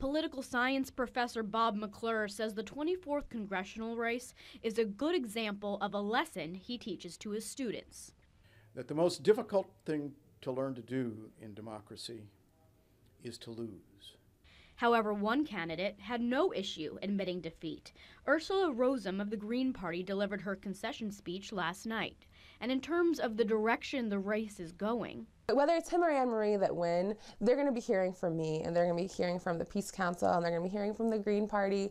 Political science professor Bob McClure says the 24th congressional race is a good example of a lesson he teaches to his students. That the most difficult thing to learn to do in democracy is to lose. However, one candidate had no issue admitting defeat. Ursula Rozum of the Green Party delivered her concession speech last night. And in terms of the direction the race is going, whether it's him or Ann Marie that win, they're going to be hearing from me, and they're going to be hearing from the Peace Council, and they're going to be hearing from the Green Party.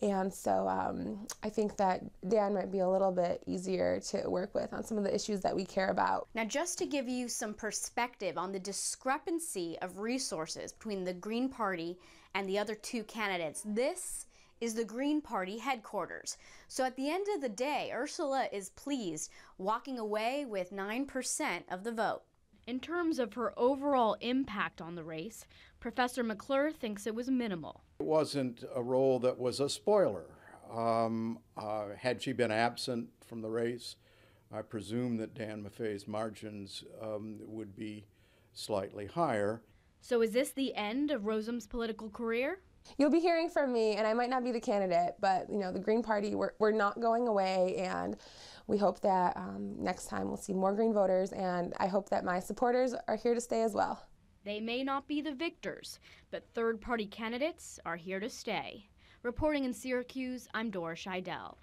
And so um, I think that Dan might be a little bit easier to work with on some of the issues that we care about. Now, just to give you some perspective on the discrepancy of resources between the Green Party and the other two candidates, this is the Green Party headquarters. So at the end of the day, Ursula is pleased, walking away with 9% of the vote. In terms of her overall impact on the race, Professor McClure thinks it was minimal. It wasn't a role that was a spoiler. Um, uh, had she been absent from the race, I presume that Dan Maffei's margins um, would be slightly higher. So is this the end of Rozum's political career? You'll be hearing from me, and I might not be the candidate, but you know the Green Party, we're, we're not going away, and we hope that um, next time we'll see more Green voters, and I hope that my supporters are here to stay as well. They may not be the victors, but third party candidates are here to stay. Reporting in Syracuse, I'm Dora Scheidel.